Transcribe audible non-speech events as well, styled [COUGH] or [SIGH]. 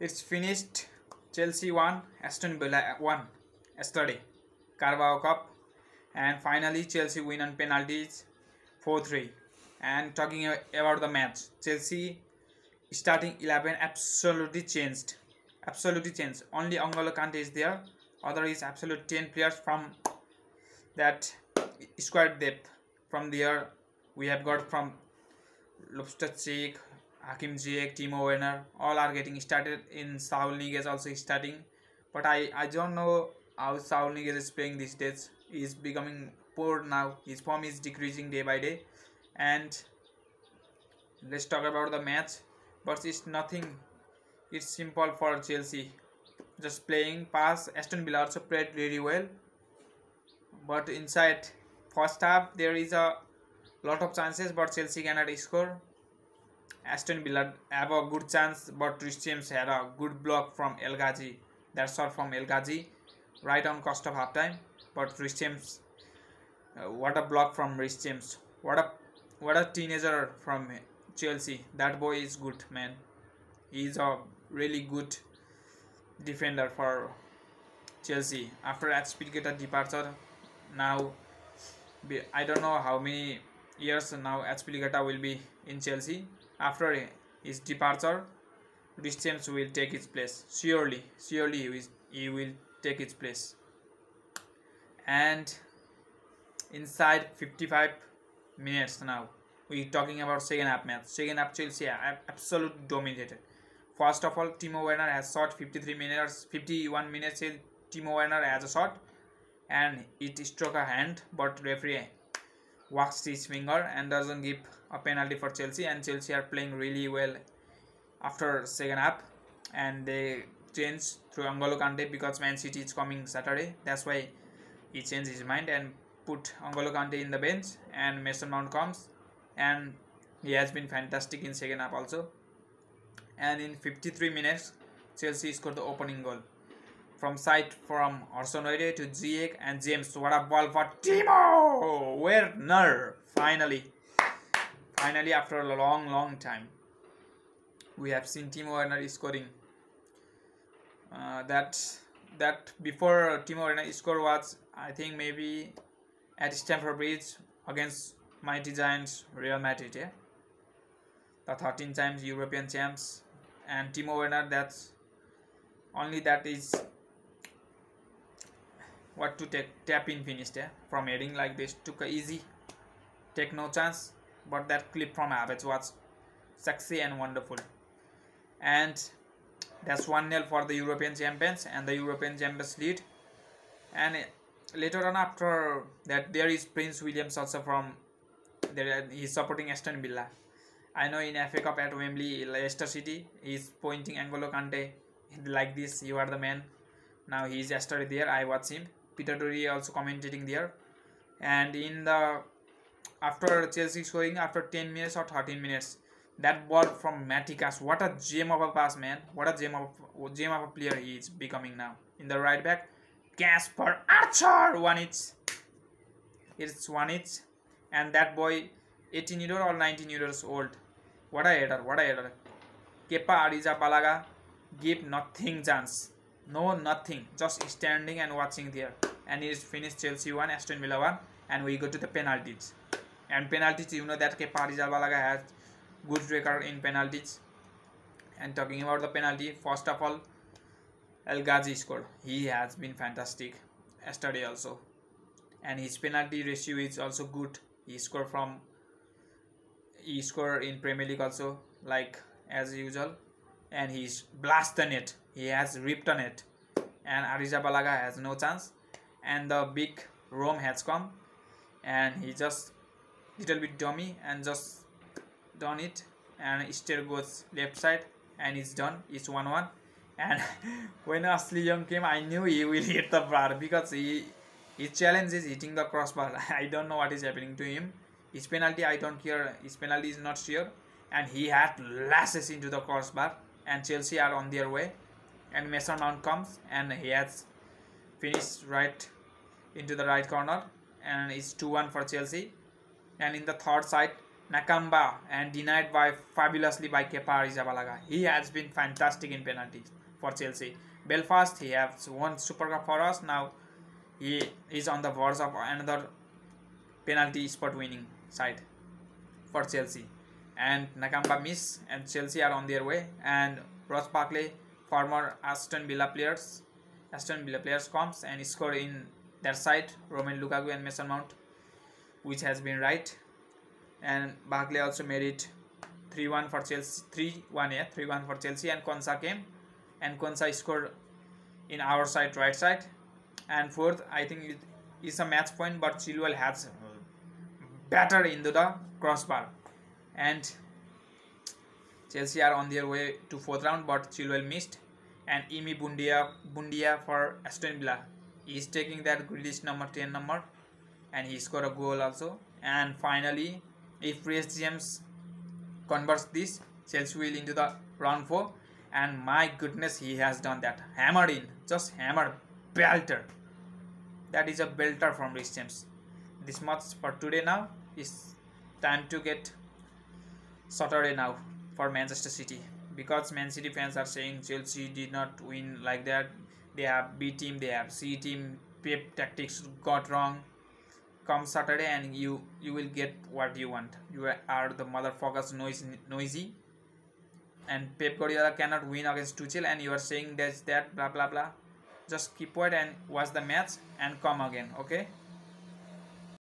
It's finished. Chelsea won, Aston Villa won yesterday. Carabao Cup. And finally, Chelsea win on penalties 4 3. And talking about the match, Chelsea starting 11 absolutely changed. Absolutely changed. Only N'Golo Kante is there. Other is absolute 10 players from that squad depth. From there, we have got from Loftus-Cheek, Hakim Ziyech, Timo Werner, all are getting started. In Saul Niguez also starting, but I I don't know how Saul Niguez is playing these days. He's becoming poor now. His form is decreasing day by day, and let's talk about the match. But it's nothing. It's simple for Chelsea. Just playing pass. Aston Villa also played really well, but inside first half there is a lot of chances, but Chelsea cannot score Aston Villa have a good chance, but Reece James had a good block from El Ghazi. That shot from El Ghazi, right on cost of half time. But Reece James, uh, what a block from Reece James. What a what a teenager from Chelsea. That boy is good, man. He's a really good defender for Chelsea. After Azpilicueta departure, now I don't know how many years now Azpilicueta will be in Chelsea after his departure, James will take its place. Surely, surely he will, he will take its place. And inside 55 minutes now, we are talking about second half match. Second half Chelsea absolutely dominated. First of all, Timo Werner has shot 53 minutes, 51 minutes. Timo Werner has a shot, and it struck a hand, but referee walks his finger and doesn't give a penalty for Chelsea and Chelsea are playing really well after second half and they change through N'Golo Kante because Man City is coming Saturday. That's why he changed his mind and put N'Golo Kante in the bench and Mason Mount comes and he has been fantastic in second half also. And in 53 minutes Chelsea scored the opening goal from side from Odoi to Ziyech and James. What a ball for Timo Werner! Finally, finally after a long, long time, we have seen Timo Werner scoring. Uh, that that before Timo Werner score was I think maybe at Stamford Bridge against mighty giants Real Madrid. Yeah, the 13 times European champs and Timo Werner. That's only that is what to take tap in finished eh? from heading like this took a easy take no chance but that clip from Havertz was sexy and wonderful. And that's 1-0 for the European champions and the European champions lead. And later on after that there is Prince Williams also from there he's supporting Aston Villa. I know in FA Cup at Wembley Leicester City he's pointing N'Golo Kante like this you are the man. Now he's yesterday there I watch him Peter Drury also commentating there. And in the after Chelsea scoring after 10 minutes or 13 minutes that ball from Matty Cash what a gem of a pass man. What a gem of gem of a player he is becoming now. In the right back Casper Archer one inch it's one inch and that boy 18 year or 19 years old what a header what a header. Kepa Arrizabalaga give nothing chance. No nothing. Just standing and watching there and is finished Chelsea 1 Aston Villa 1 and we go to the penalties. And penalties you know that Kepa Arrizabalaga has good record in penalties. And talking about the penalty first of all El Ghazi scored. He has been fantastic yesterday also. And his penalty ratio is also good. He scored from he scored in Premier League also like as usual. And he's blasted it. He has ripped on it. And Arrizabalaga has no chance and the big Rom has come. And he just little bit dummy and just done it. And still goes left side and it's done. It's 1-1 and [LAUGHS] when Ashley Young came I knew he will hit the bar because he his challenge is hitting the crossbar [LAUGHS] I don't know what is happening to him. His penalty I don't care. His penalty is not sure. And he had lashes into the crossbar and Chelsea are on their way. And Mason Mount comes and he has finished right into the right corner and it's 2-1 for Chelsea and in the third side Nakamba and denied by fabulously by Kepa Arrizabalaga. He has been fantastic in penalties for Chelsea. Belfast, he has won Super Cup for us. Now he is on the verge of another penalty spot winning side for Chelsea. And Nakamba miss and Chelsea are on their way. And Ross Barkley, former Aston Villa players, Aston Villa players comes and score in their side. Romelu Lukaku and Mason Mount, which has been right. And Barkley also made it 3-1 for Chelsea, 3-1 yeah, 3-1 for Chelsea. And Konsa came, and Konsa scored in our side, right side. And fourth, I think it is a match point, but Chilwell has better into the crossbar and Chelsea are on their way to fourth round but Chilwell missed and Emi Buendia Buendia for Aston Villa he is taking that Grealish number 10 number and he scored a goal also. And finally if Reece James converts this Chelsea will into the round 4 and my goodness he has done that. Hammered in just hammered belter. That is a belter from Reece James. This much for today now is time to get Saturday now for Manchester City. Because Man City fans are saying Chelsea did not win like that. They have B team, they have C team. Pep tactics got wrong. Come Saturday and you you will get what you want. You are the motherfuckers noisy, noisy. And Pep Guardiola cannot win against Tuchel and you are saying that that blah blah blah. Just keep quiet and watch the match and come again. Okay.